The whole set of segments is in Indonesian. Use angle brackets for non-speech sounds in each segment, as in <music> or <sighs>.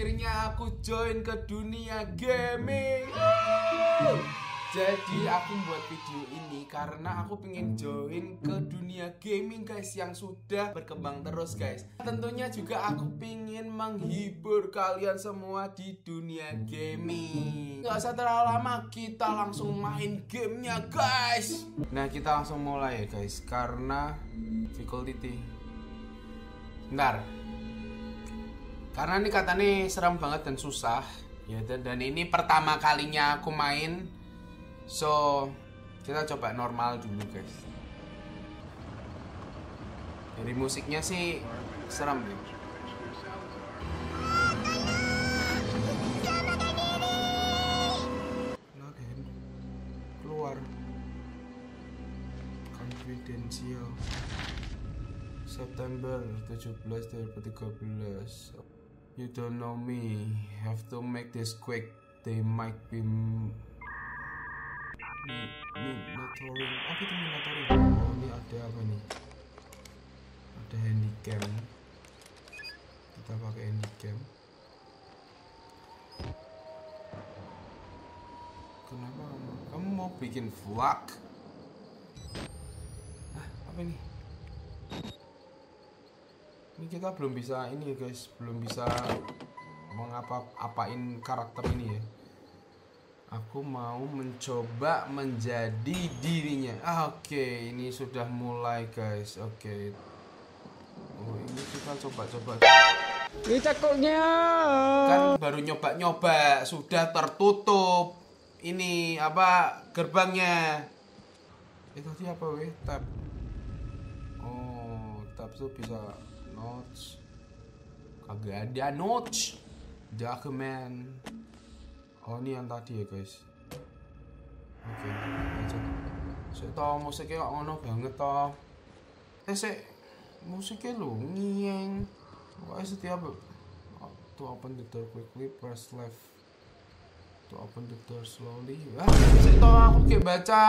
akhirnya aku join ke dunia gaming. Jadi aku buat video ini karena aku pengen join ke dunia gaming guys yang sudah berkembang terus guys. Tentunya juga aku pengen menghibur kalian semua di dunia gaming. Gak usah terlalu lama, kita langsung main gamenya guys. Nah kita langsung mulai ya guys karena difficulty. Bentar. Karena ini katanya serem banget dan susah ya dan, dan ini pertama kalinya aku main So, kita coba normal dulu guys. Dari musiknya sih serem ya. Keluar. Confidential. September 17 2013. You don't know me. Have to make this quick. They might be monitoring apa itu monitoring oh ini ada apa nih? Ada handycam. Kita pakai handycam. Kenapa kamu kamu mau bikin vlog? Ah apa ini ini kita belum bisa ini guys belum bisa mengapa apain karakter ini ya Aku mau mencoba menjadi dirinya. Ah, Oke, okay. ini sudah mulai guys. Oke. Okay. Oh, ini kita coba-coba. Ini cakoknya. Kan baru nyoba-nyoba, sudah tertutup. Ini apa gerbangnya? Itu tadi apa weh? Tab. Oh, tab tuh bisa notes. Kagak ada notes. Document. Oh ini yang tadi ya guys Oke aja Saya tau musiknya kok ngono banget toh Eh sih Musiknya lu ngieng Pokoknya setiap To open the door quickly press left To open the door slowly Ah saya tau aku kayak baca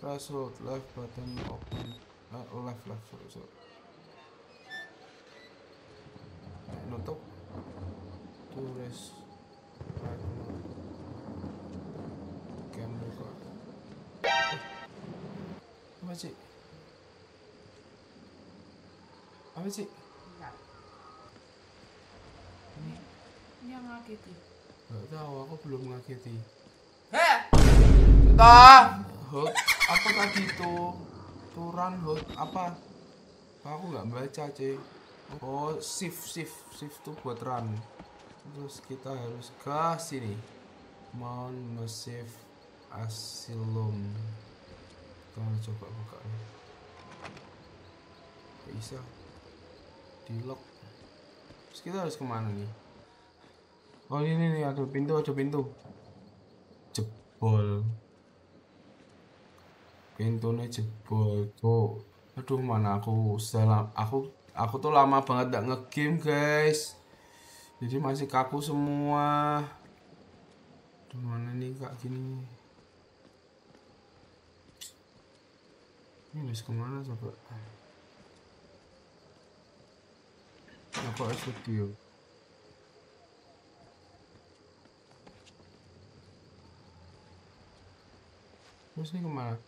Press left button open uh, Left left sorry, sorry. To rest apa sih? Apa sih? Ini? Yang ngakiti. Nggak tahu aku belum ngakiti. Heh! Kita hot apa tadi itu turan hot apa? Aku nggak baca cek oh shift shift shift tuh buat run terus kita harus ke sini. Mount Massive Asylum. Kita coba buka bisa. Di lock. Terus kita harus ke mana nih oh ini nih ada pintu ada pintu. Jebol. Pintunya jebol tuh aduh mana aku salah. Aku aku tuh lama banget gak ngegame guys jadi masih kaku semua. Aduh, mana nih kak gini? Ini harus ke mana coba? Apa studio terus ini ke mana?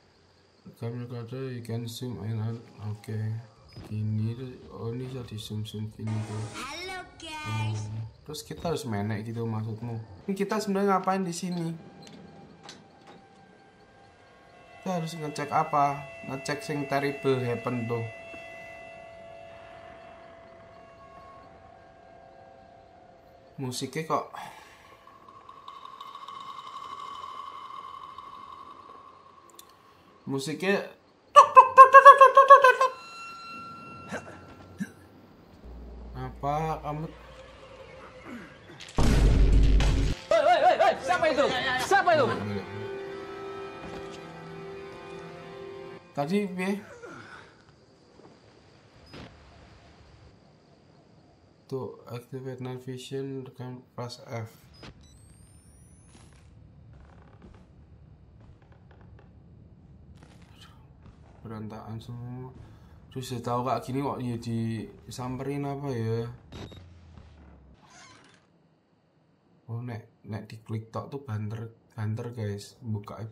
Kamera kata you can zoom in oke okay. gini. Oh ini bisa di zoom zoom gini tuh. Halo guys. Oh, terus kita harus menek gitu maksudmu. Ini kita sebenarnya ngapain di sini? Kita harus ngecek apa? Ngecek sing terrible happen tuh. Musiknya kok musiknya apa kamu itu? Siapa itu? tadi B to activate night vision tekan press F berantakan semua terus saya tahu kak gini kok ya disamperin apa ya oh nek nek diklik tok tuh banter banter guys buka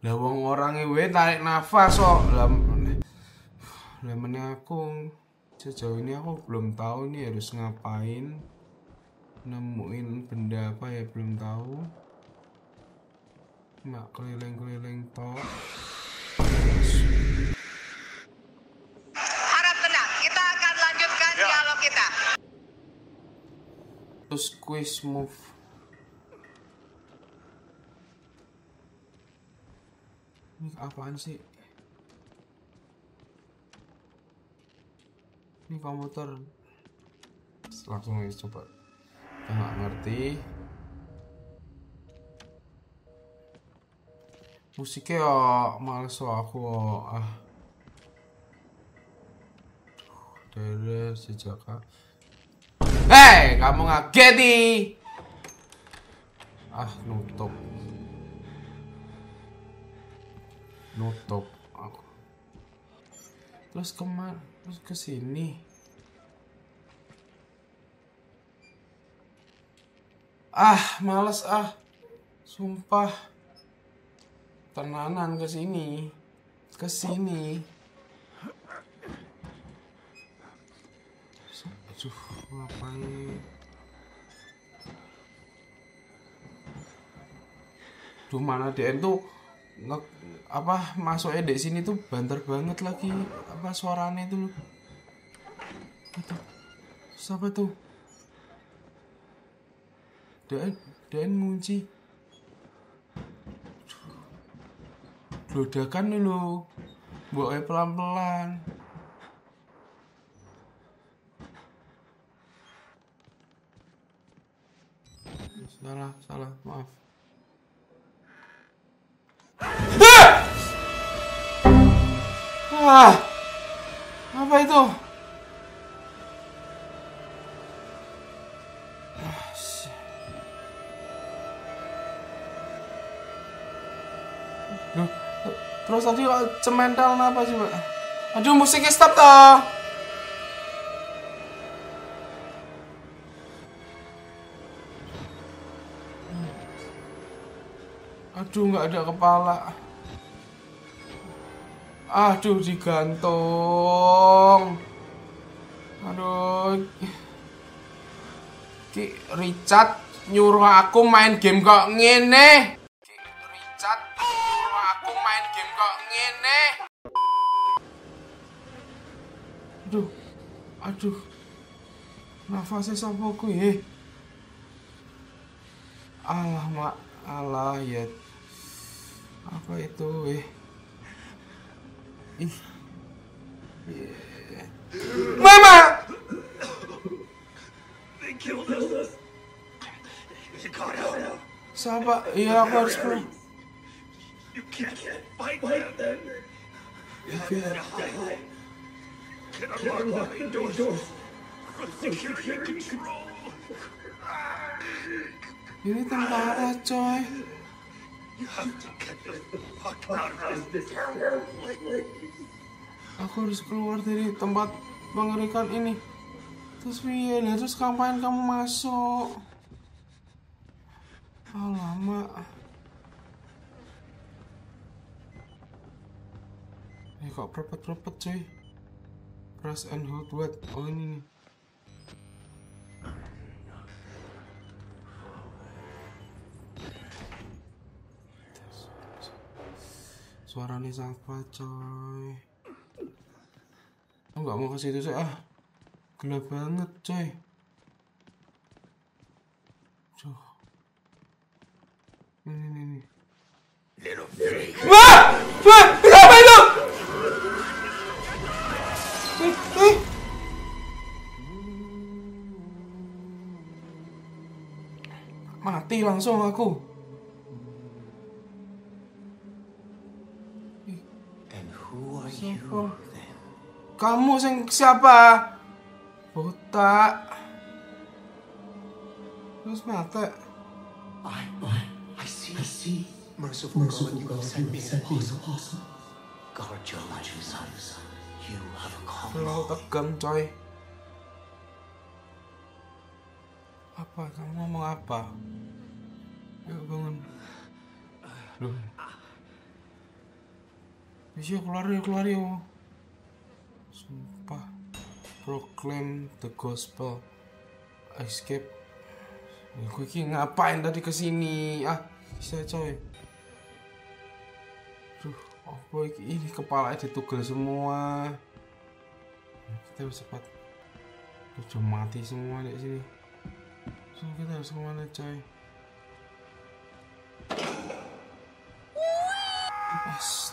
lah wong orang we tarik nafas kok. Lah lah aku sejauh ini aku belum tahu nih harus ngapain nemuin benda apa ya belum tahu. Mak keliling-keliling tok terus quiz move. Ini apaan sih? Ini komputer langsung coba. Kita nggak ngerti. Musiknya ya males aku. Ah. Dari sejak Hei, kamu ngageti. Ah, nutup. Nutup aku. Terus ke mana? Terus ke sini. Ah, males ah. Sumpah. Tenanan ke sini. Ke sini. Aduh, ngapain? Duh, mana DN tuh nge, apa masuknya di sini tuh banter banget lagi apa suaranya itu. Itu siapa tuh? DN DN ngunci. Ledakan dulu. Bawa pelan-pelan. Salah salah maaf. Ah! Apa itu? Ah, terus tadi cemental apa sih mbak? Aduh musiknya stop toh Aduh, nggak ada kepala. Aduh, digantung. Aduh. Ki Richard nyuruh aku main game kok ngene. Ki Richard nyuruh aku main game kok ngene. Aduh. Aduh. Nafasnya sapa kuwi? Alah, Mak. Alah, ya. Apa itu, eh? Ih. Yeah. Mama! They killed us. You got out. Siapa? Iya, aku harus pulang. You can't fight them. You have Okay. to hide. Can unlock the main doors. From security control. Ini tentara, coy. You Aku harus keluar dari tempat mengerikan ini. Terus piye? Terus ngapain kamu masuk? Alamak. Eh kok perpet-perpet coy. Press and hold what? Oh ini nih. Suaranya siapa coy? Aku nggak mau ke situ sih ah. Gelap banget coy. Tuh. Ini ini ini. Wah! Wah! Apa itu? Eh, eh. Mati langsung aku. Siapa? Kamu sing siapa? Buta. Terus mata. I, I, I see. I see. Merciful, God, you have sent me an apostle. Guard your lives. You have Terlalu accomplished. tegang coy. Apa? Kamu ngomong apa? Yuk bangun. Loh. Bisa keluar yuk, keluar yuk. Sumpah. Proclaim the gospel. Escape. Ya, gue ki ngapain tadi ke sini? Ah, bisa coy. Duh, iki? ini kepala ditugel semua. Kita harus cepat. Udah mati semua di sini. So, kita harus ke mana coy? Pas.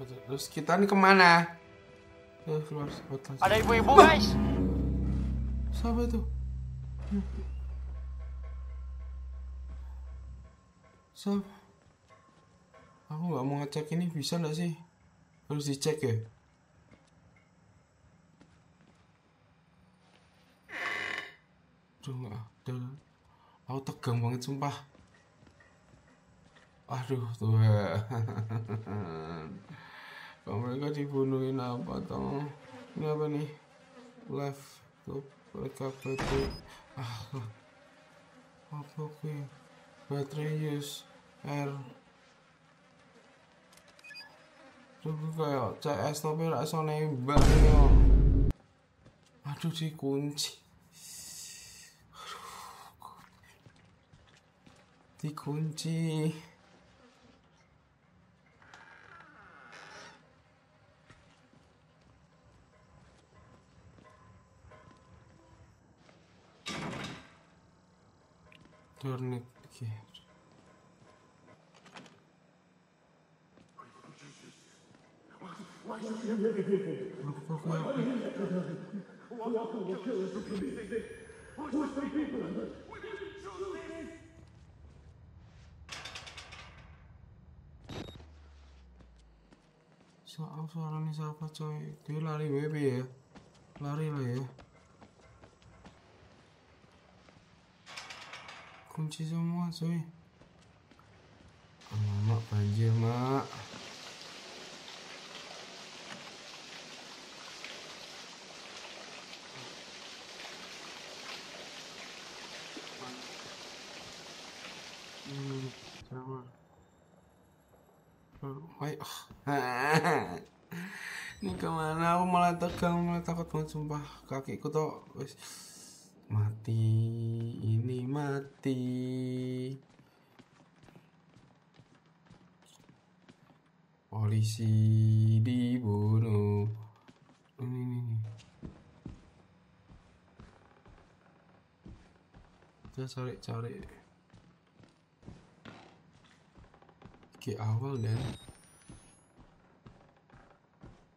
Terus kita nih ke mana? Tuh, keluar langsung. Ada ibu-ibu guys. Siapa itu? Siapa? Aku nggak mau ngecek ini bisa nggak sih? Harus dicek ya? Nggak ada. Aku tegang banget sumpah. Aduh Tuhan. Kok mereka dibunuhin apa toh? Ini apa nih? Left mereka betul. Ah, apa gue? Baterai use R. Tuh kayak CS tapi iso nembak yo. Aduh dikunci. Aduh. Dikunci. Turnet iki. Soal suaranya siapa coy? Dia lari WB ya? Lari lah ya. Kunci semua oh, mak banjir mak. Hmm, sama. Oh, Woi, <laughs> ini ke mana? Aku malah tegang malah takut banget sumpah. Kakiku tuh wis mati mati. Polisi dibunuh. Ini kita cari cari ke awal dan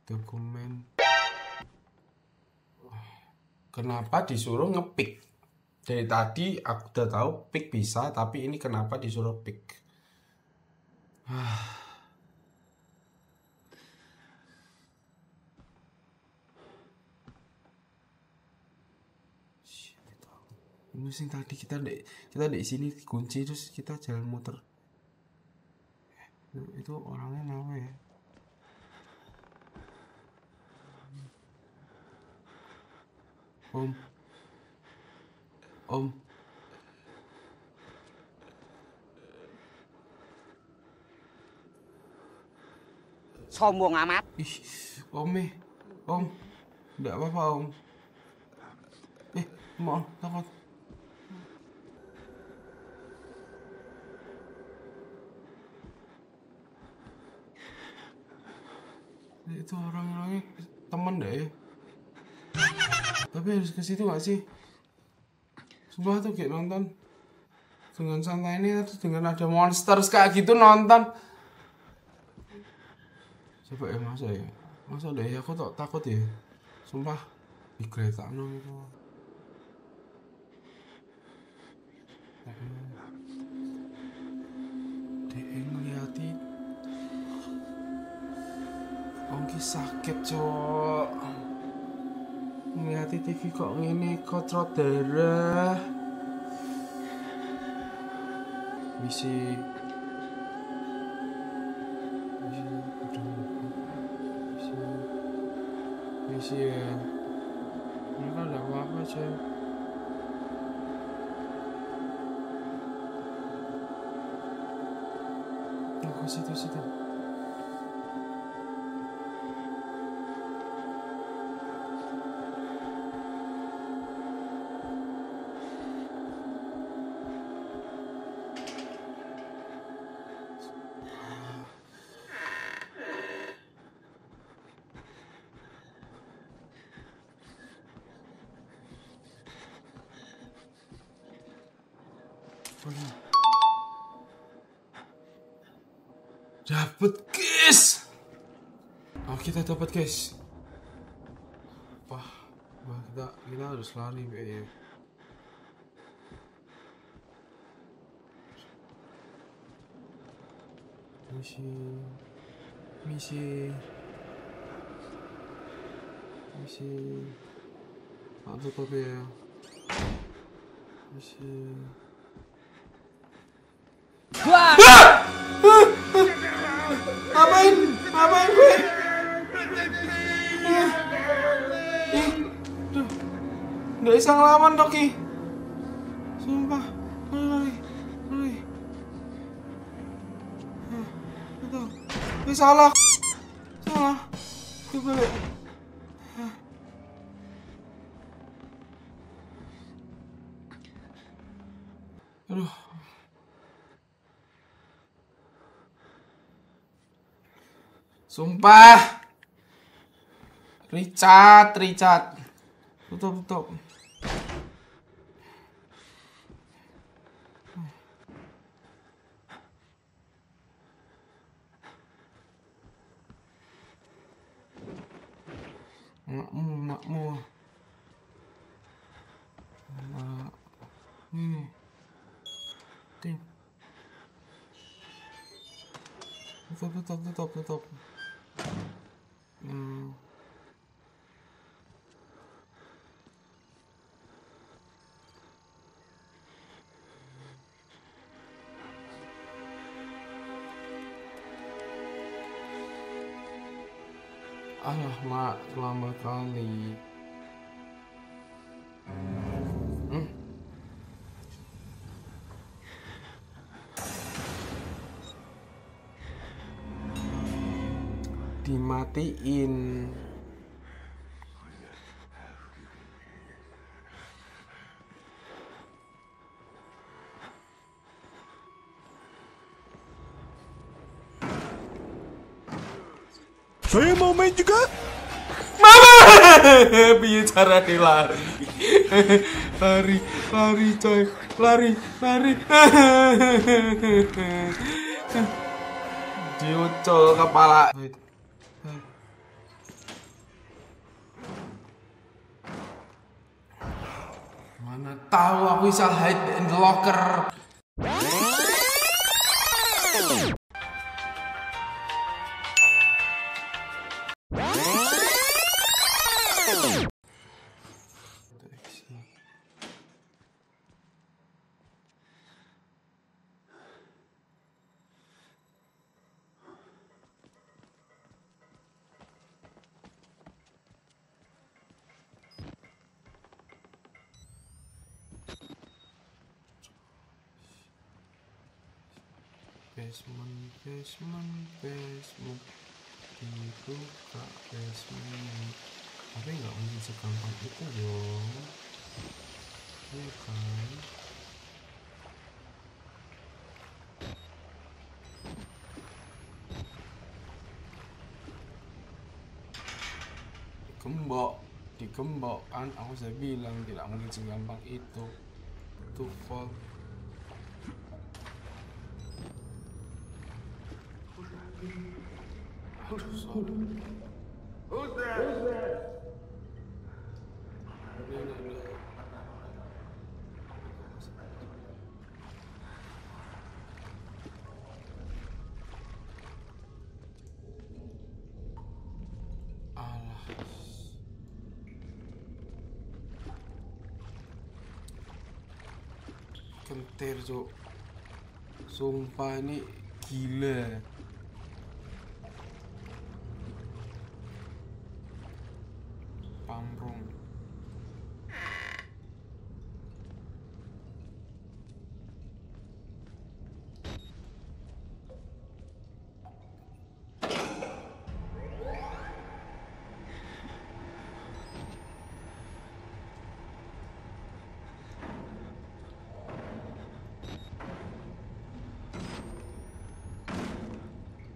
dokumen. Kenapa disuruh ngepick dari tadi aku udah tahu pick bisa tapi ini kenapa disuruh pick <sighs> ini sing tadi kita di kita di sini kunci terus kita jalan muter. Eh, itu orangnya nama ya? Om. Om. Sombong amat. Ih, Om nih. Om. Enggak apa-apa, Om. Eh, mau takut. Itu orang-orangnya temen deh. ya. Tapi harus ke situ gak sih? Sumpah tuh kayak nonton dengan santai ini terus dengan ada monster kayak gitu nonton. Coba ya masa ya? Masa deh aku tak takut ya. Sumpah di kereta no itu. Dia ngeliati Om ki sakit cok Ngeliati TV kok ngene kotrot darah. Misi Misi ya. Ini ada apa-apa coy Oh, ke situ situ Dapat guys. Oh kita dapat guys. Wah, wah kita kita harus lari kayaknya. Misi, misi, misi. Tak tutup ya. Misi. Nggak bisa ngelawan Doki. Sumpah. Lari, lari, Itu. Ini salah. Salah. Itu balik. Aduh. Sumpah. Richard, Richard. Tutup, tutup. Makmu, makmu. Mak. Ini. Ting. Tutup, tutup, tutup, tutup. Hmm. Alah, mak, lama kali. Hmm. Dimatiin. Saya mau main juga. <laughs> Piye carane lari? <laughs> lari, lari coy. Lari, lari. <laughs> Diucul kepala. Mana tahu aku bisa hide in the locker. Basement basement basement. Dibuka basement? Tapi nggak mungkin segampang itu dong iya kan gembok digembok kan. Aku sudah bilang tidak mungkin segampang itu to fall Alah. Kentir, Cuk. Sumpah ini gila. pamrong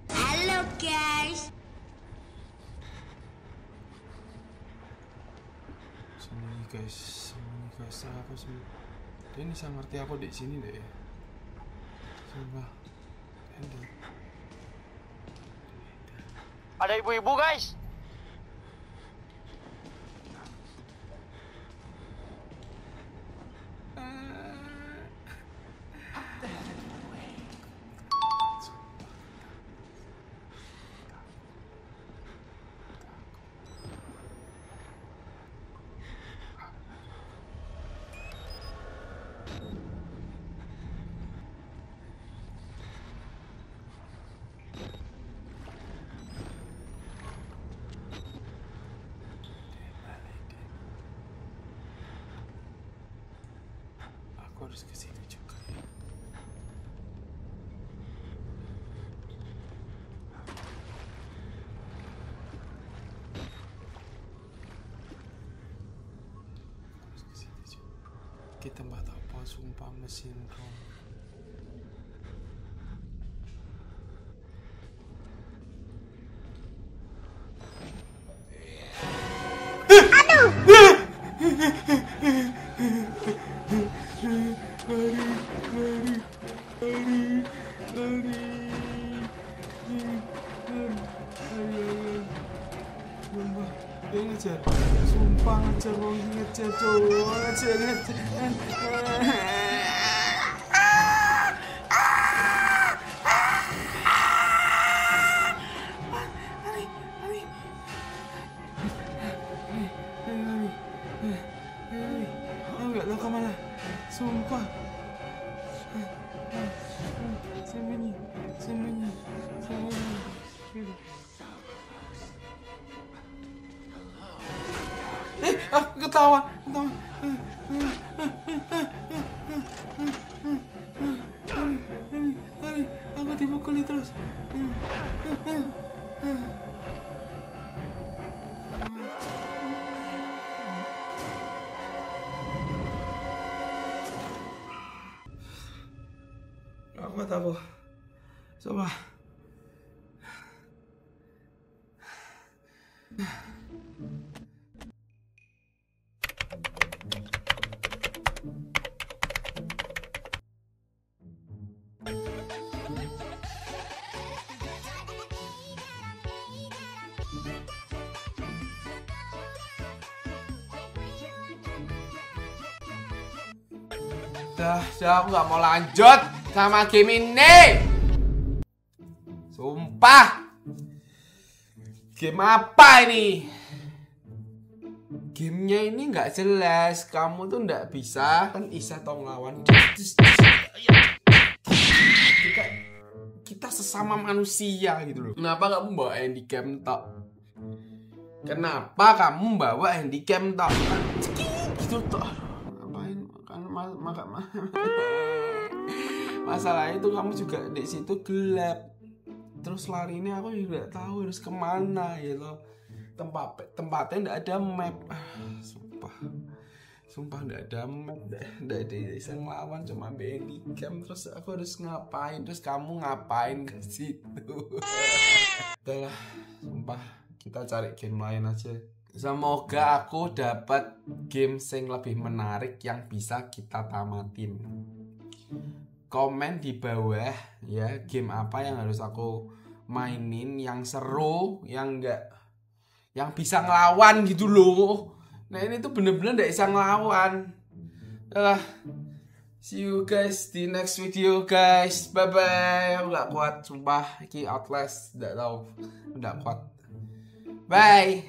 Halo guys. sembunyi guys sembunyi guys aku sembunyi dia bisa ngerti aku di sini deh Aduh. Ada ibu-ibu guys. aku harus ke sini juga kita tempat apa sumpah mesin rom ketawa, ketawa. Aku dipukuli terus. Aku tahu. Coba. Dah, dah aku gak mau lanjut sama game ini. Sumpah. Game apa ini? Gamenya ini nggak jelas. Kamu tuh nggak bisa kan Isa tau ngelawan. Kita, sesama manusia gitu loh. Kenapa kamu bawa handicap tok? Kenapa kamu bawa handicap tok? Gitu tok. Ngapain? Kan ma- maka <laughs> ma- masalahnya itu kamu juga di situ gelap. Terus lari ini aku juga tahu harus ke mana gitu. Tempat tempatnya ndak ada map. Ah, sumpah. Sumpah ndak ada map. Ndak ada bisa ngelawan cuma Benny Cam. Terus aku harus ngapain? Terus kamu ngapain ke situ? <laughs> Udahlah sumpah. Kita cari game lain aja Semoga aku dapat game yang lebih menarik yang bisa kita tamatin. Komen di bawah ya game apa yang harus aku mainin yang seru, yang enggak yang bisa ngelawan gitu loh. Nah ini tuh bener-bener gak bisa ngelawan. Yalah. See you guys di next video guys. Bye bye. Aku gak kuat sumpah. Iki Outlast gak tahu. Gak kuat. Bye.